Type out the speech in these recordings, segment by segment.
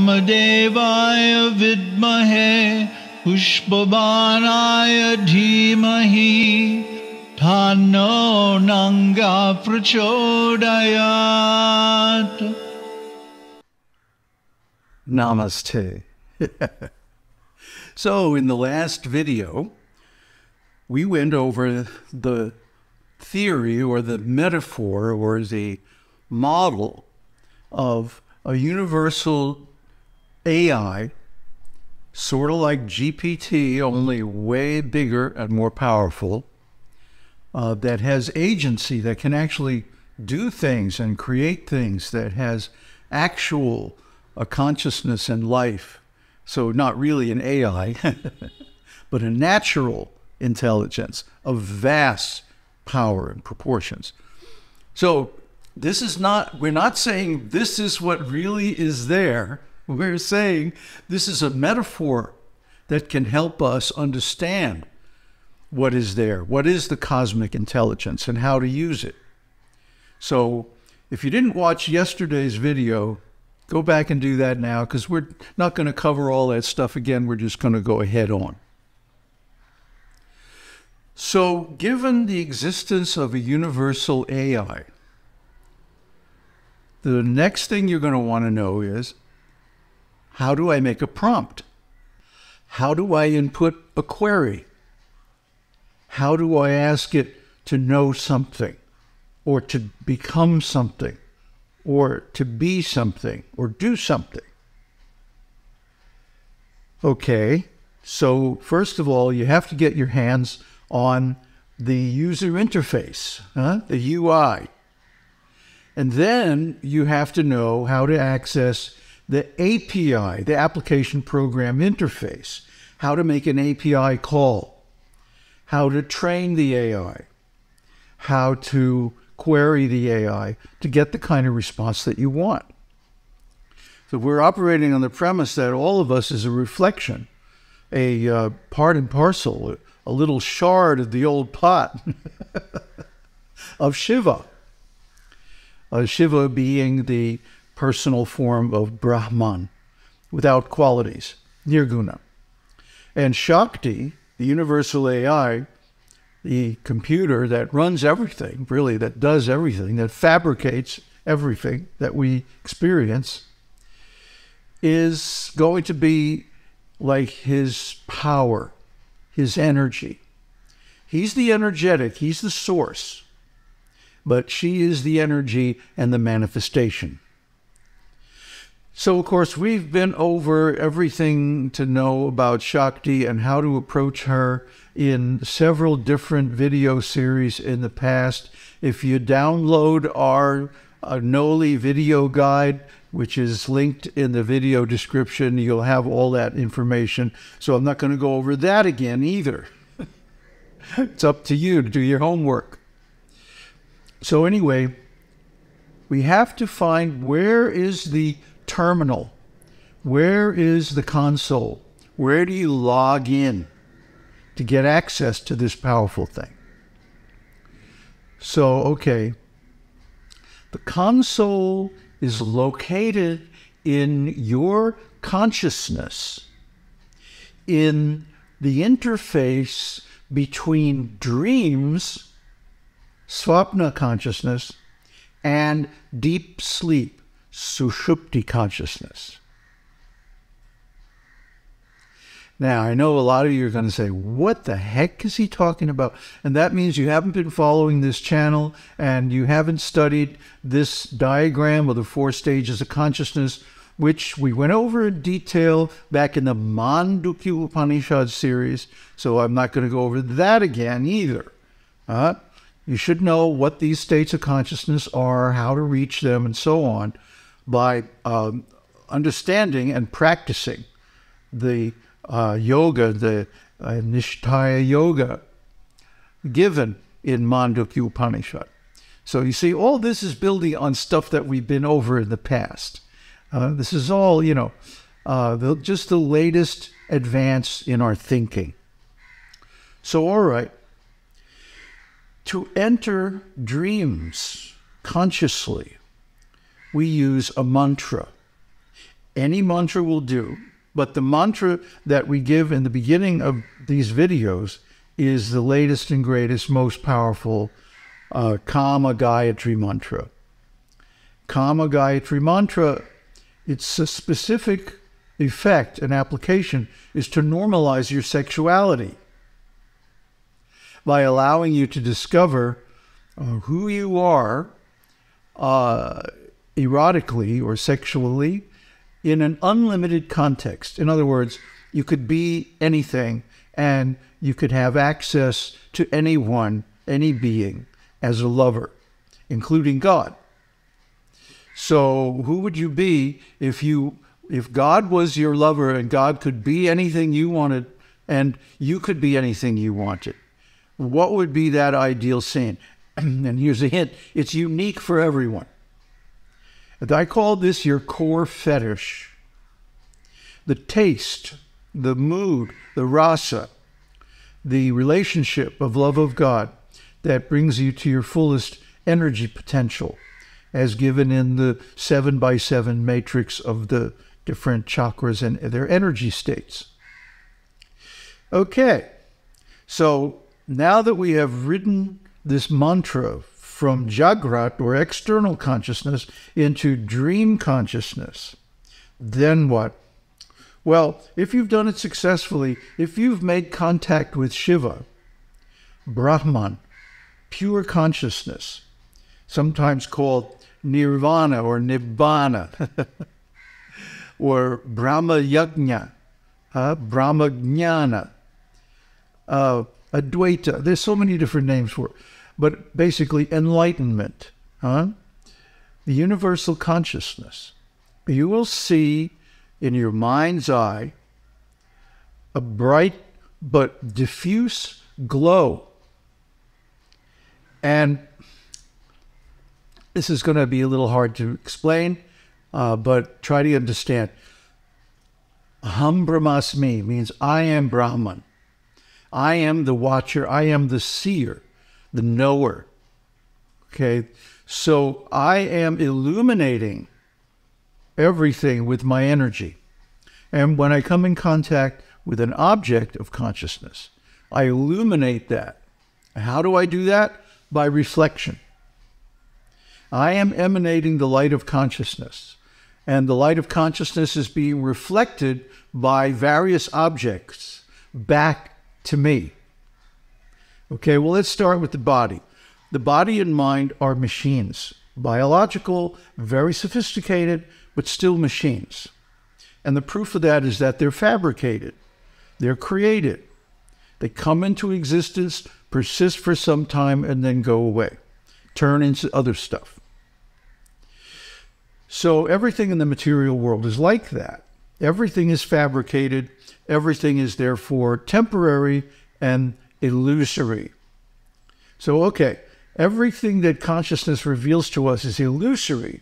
वामदेवाय विद्महे पुष्पबाणाय धीमहि तन्नो नङ्गा प्रचोदयात् Namaste. so, in the last video, we went over the theory or the metaphor or the model of a universal AI, sort of like GPT, only way bigger and more powerful, uh, that has agency, that can actually do things and create things, that has actual a consciousness and life. So, not really an AI, but a natural intelligence of vast power and proportions. So, this is not, we're not saying this is what really is there. We're saying this is a metaphor that can help us understand what is there, what is the cosmic intelligence, and how to use it. So, if you didn't watch yesterday's video, go back and do that now because we're not going to cover all that stuff again. We're just going to go ahead on. So, given the existence of a universal AI, the next thing you're going to want to know is how do I make a prompt? How do I input a query? How do I ask it to know something or to become something or to be something or do something? Okay, so first of all, you have to get your hands on the user interface, huh? the UI. And then you have to know how to access the API, the application program interface, how to make an API call, how to train the AI, how to query the AI to get the kind of response that you want. So we're operating on the premise that all of us is a reflection, a uh, part and parcel, a little shard of the old pot of Shiva. Uh, Shiva being the personal form of Brahman without qualities, Nirguna. And Shakti, the universal AI, the computer that runs everything, really, that does everything, that fabricates everything that we experience, is going to be like his power, his energy. He's the energetic, he's the source but she is the energy and the manifestation. So, of course, we've been over everything to know about Shakti and how to approach her in several different video series in the past. If you download our uh, gnow.ly video guide, which is linked in the video description, you'll have all that information. So, I'm not going to go over that again either. it's up to you to do your homework. So anyway, we have to find where is the terminal? Where is the console? Where do you log in to get access to this powerful thing? So, okay, the console is located in your consciousness, in the interface between dreams swapna consciousness, and deep sleep, sushupti consciousness. Now, I know a lot of you are going to say, what the heck is he talking about? And that means you haven't been following this channel and you haven't studied this diagram of the four stages of consciousness, which we went over in detail back in the Mandukya Upanishad series. So I'm not going to go over that again either. Uh, you should know what these states of consciousness are, how to reach them, and so on by um, understanding and practicing the uh, yoga, the uh, Nishtaya yoga given in Mandukya Upanishad. So you see, all this is building on stuff that we've been over in the past. Uh, this is all, you know, uh, the, just the latest advance in our thinking. So, all right, to enter dreams consciously, we use a mantra. Any mantra will do, but the mantra that we give in the beginning of these videos is the latest and greatest, most powerful uh, Kama Gayatri mantra. Kama Gayatri mantra, its specific effect and application is to normalize your sexuality by allowing you to discover uh, who you are uh, erotically or sexually in an unlimited context. In other words, you could be anything and you could have access to anyone, any being, as a lover, including God. So, who would you be if you if God was your lover and God could be anything you wanted and you could be anything you wanted? What would be that ideal scene? and here's a hint it's unique for everyone. And I call this your core fetish. The taste, the mood, the rasa, the relationship of love of God that brings you to your fullest energy potential, as given in the seven by seven matrix of the different chakras and their energy states. Okay, so now that we have written this mantra from Jagrat or external consciousness into dream consciousness, then what? Well, if you've done it successfully, if you've made contact with Shiva, Brahman, pure consciousness, sometimes called nirvana or nibbana, or Brahma Yajna, uh, Brahma Jnana, uh, Advaita. There's so many different names for it. But basically, enlightenment, huh? the universal consciousness. You will see in your mind's eye a bright but diffuse glow. And this is going to be a little hard to explain, uh, but try to understand. Aham Brahmasmi means I am Brahman. I am the watcher. I am the seer, the knower. Okay, so I am illuminating everything with my energy. And when I come in contact with an object of consciousness, I illuminate that. How do I do that? By reflection. I am emanating the light of consciousness, and the light of consciousness is being reflected by various objects back to me. Okay, well, let's start with the body. The body and mind are machines, biological, very sophisticated, but still machines. And the proof of that is that they're fabricated, they're created, they come into existence, persist for some time, and then go away, turn into other stuff. So everything in the material world is like that. Everything is fabricated, everything is therefore temporary and illusory. So, okay, everything that consciousness reveals to us is illusory.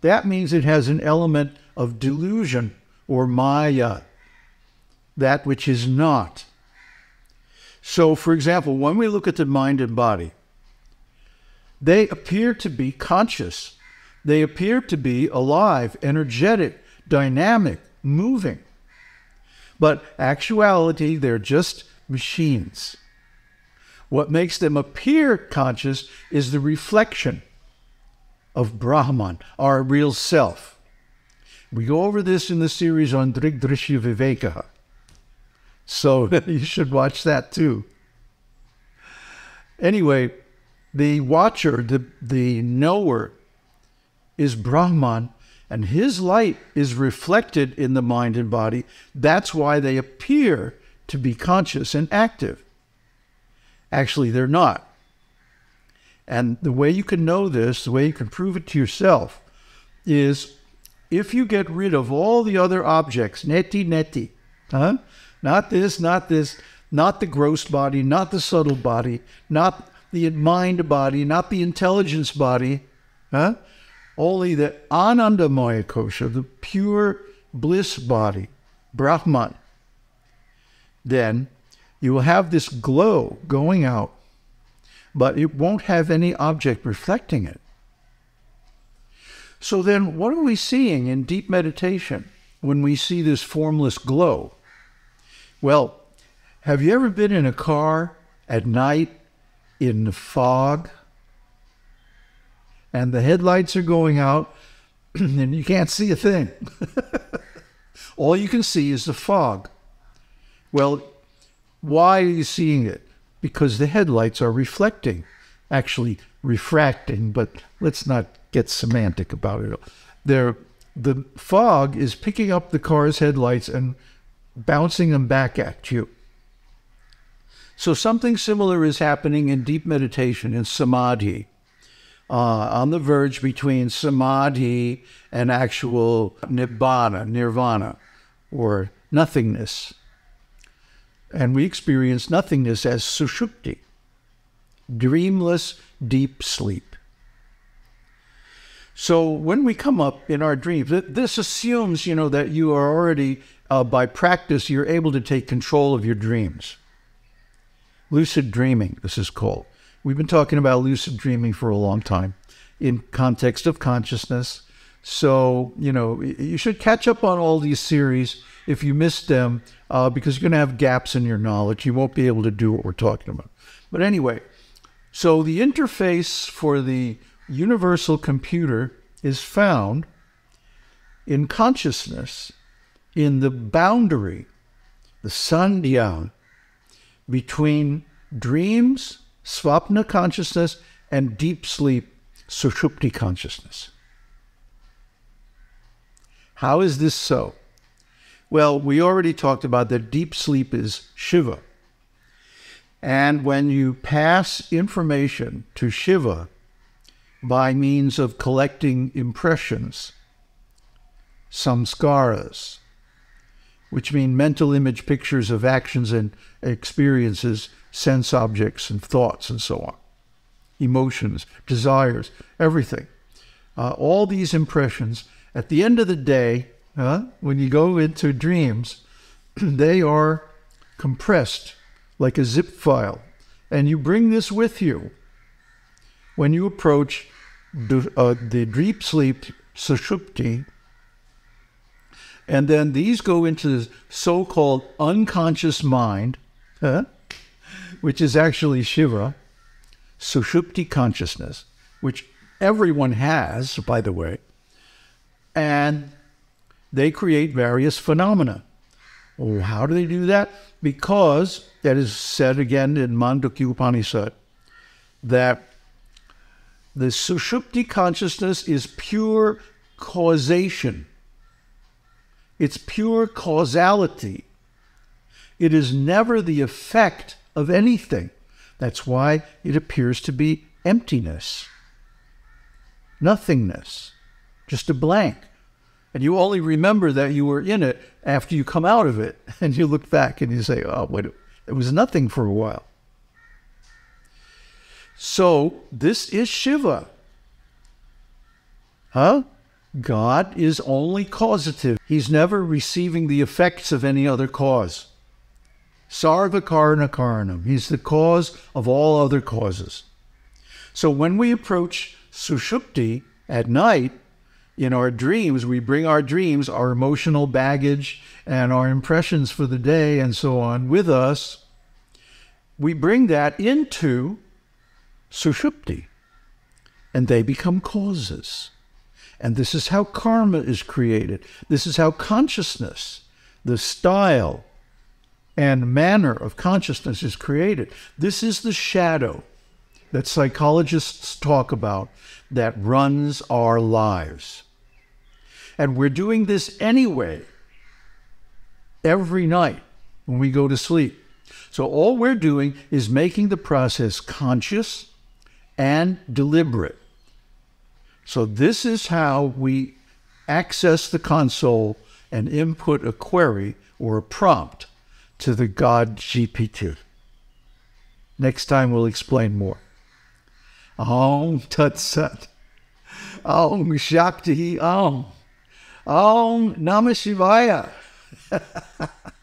That means it has an element of delusion or maya, that which is not. So, for example, when we look at the mind and body, they appear to be conscious. They appear to be alive, energetic, dynamic, moving. But actuality, they're just machines. What makes them appear conscious is the reflection of Brahman, our real self. We go over this in the series on Drigdrishya Viveka. So you should watch that too. Anyway, the watcher, the, the knower, is Brahman, and his light is reflected in the mind and body. That's why they appear to be conscious and active. Actually, they're not. And the way you can know this, the way you can prove it to yourself, is if you get rid of all the other objects, neti neti, huh? Not this, not this, not the gross body, not the subtle body, not the mind body, not the intelligence body, huh? Only the Anandamaya kosha, the pure bliss body, Brahman. Then you will have this glow going out but it won't have any object reflecting it. So then, what are we seeing in deep meditation when we see this formless glow? Well, have you ever been in a car at night in the fog and the headlights are going out and you can't see a thing? All you can see is the fog. Well, why are you seeing it? Because the headlights are reflecting, actually refracting, but let's not get semantic about it. They're, the fog is picking up the car's headlights and bouncing them back at you. So something similar is happening in deep meditation, in samadhi, uh, on the verge between samadhi and actual nibbana, nirvana, or nothingness. And we experience nothingness as sushupti, dreamless deep sleep. So when we come up in our dreams, this assumes, you know, that you are already, uh, by practice, you're able to take control of your dreams. Lucid dreaming, this is called. We've been talking about lucid dreaming for a long time in context of consciousness. So, you know, you should catch up on all these series if you miss them, uh, because you're going to have gaps in your knowledge. You won't be able to do what we're talking about. But anyway, so the interface for the universal computer is found in consciousness, in the boundary, the sandhya, between dreams, swapna consciousness, and deep sleep, sushupti consciousness. How is this so? Well, we already talked about that deep sleep is Shiva. And when you pass information to Shiva by means of collecting impressions, samskaras, which mean mental image pictures of actions and experiences, sense objects and thoughts and so on, emotions, desires, everything. Uh, all these impressions, at the end of the day, uh, when you go into dreams, they are compressed like a zip file. And you bring this with you when you approach the, uh, the deep sleep sushupti. And then these go into the so called unconscious mind, which is actually Shiva, sushupti consciousness, which everyone has, by the way. And they create various phenomena. How do they do that? Because that is said again in Mandukya Upanishad that the Sushupti consciousness is pure causation. It's pure causality. It is never the effect of anything. That's why it appears to be emptiness, nothingness, just a blank. And you only remember that you were in it after you come out of it. And you look back and you say, oh, wait, it was nothing for a while. So this is Shiva. Huh? God is only causative. He's never receiving the effects of any other cause. Sarva karana karanam. He's the cause of all other causes. So when we approach Sushupti at night, in our dreams, we bring our dreams, our emotional baggage, and our impressions for the day, and so on, with us. We bring that into Sushupti, and they become causes. And this is how karma is created. This is how consciousness, the style and manner of consciousness is created. This is the shadow that psychologists talk about that runs our lives. And we're doing this anyway, every night when we go to sleep. So all we're doing is making the process conscious and deliberate. So this is how we access the console and input a query or a prompt to the GodGPT. Next time we'll explain more. Om Tat Sat. Om Shakti Om. Om Namah Shivaya.